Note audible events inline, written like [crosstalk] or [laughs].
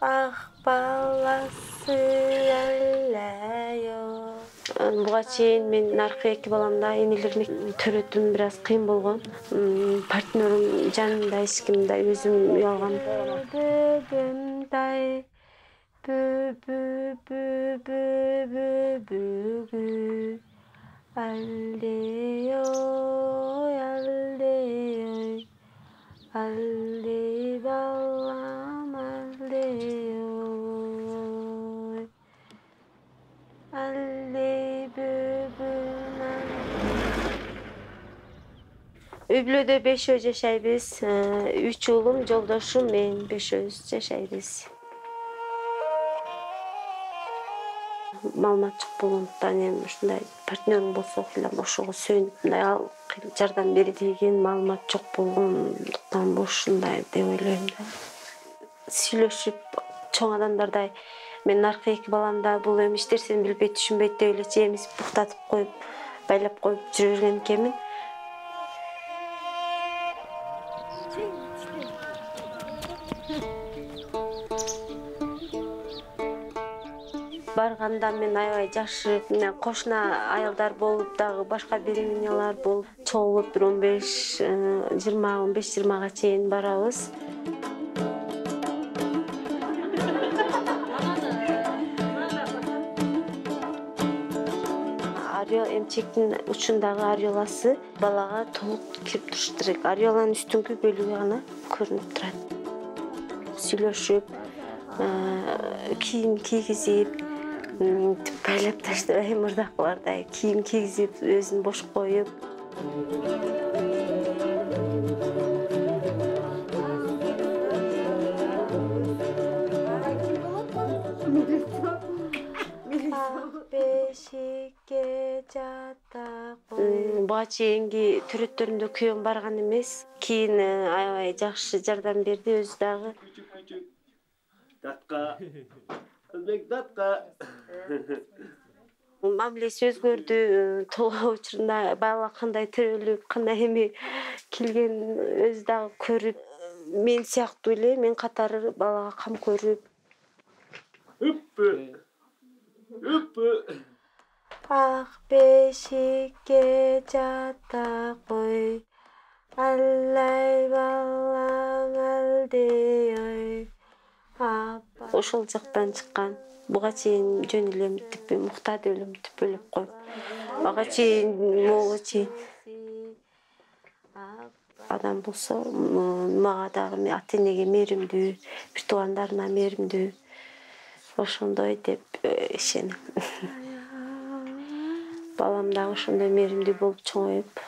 ак баласы элеё буга чейин мен наркы эки баламда энелерим төрөтүм бир аз кыйын болгон партнерим жанымда эч ким мындай өзүм уялган бөбөмдай бүбүбүбүбүбү аллей ой аллей ой аллей балам үй бүлөдө бешөө жашайбыз үч уулум жолдошум мен бешөөбүз жашайбыз маалымат жок болгондуктан эми ушундай партнерим болсо ыйлам ошого сүйүнүп мындай ал жардам берет деген маалымат жок болгондуктан ушундай деп ойлойм да сүйлөшүп чоң адамдардай мен наркы эки балам да бул эми эч нерсени билбейт түшүнбөйт деп эле же эмес буктатып коюп байлап коюп жүрө берген экенмин. Барганда мен аябай жакшы кошуна аялдар болуп дагы башка беременналар болуп чогулуп бир он беш жыйырма он беш жыйырмага чейин барабыз эмчектин учундагы ареоласы балага толук кирип туруш керек ареоланын үстүңкү бөлүгү гана көрүнүп турат сүйлөшүп кийим кийгизип байлап таштабай мурдакылардай кийим кийгизип өзүн бош коюп буга чейинки төрөттөрүмдө күйөөм барган эмес кийин аябай жакшы жардам берди өзү дагы датка өзбек датка мамилеси өзгөрдү толгоо учурунда бала кандай тирүүлүк кандай эме келгенин өзү дагы көрүп мен сыяктуу эле мен катары балага кам көрүп үппү үппү ак бешикке жата кой аллай балам алдей ой ошол жактан чыккан. Буга чейин жөн эле мынтип мукта деп эле мынтип ойлоп коюп ага чейин могуга чейин. Адам болсо мага дагы ата энеге мээримдүү бир туугандарына мээримдүү ошондой деп ишенем [laughs] балам дагы ошондой мээримдүү болуп чоңоюп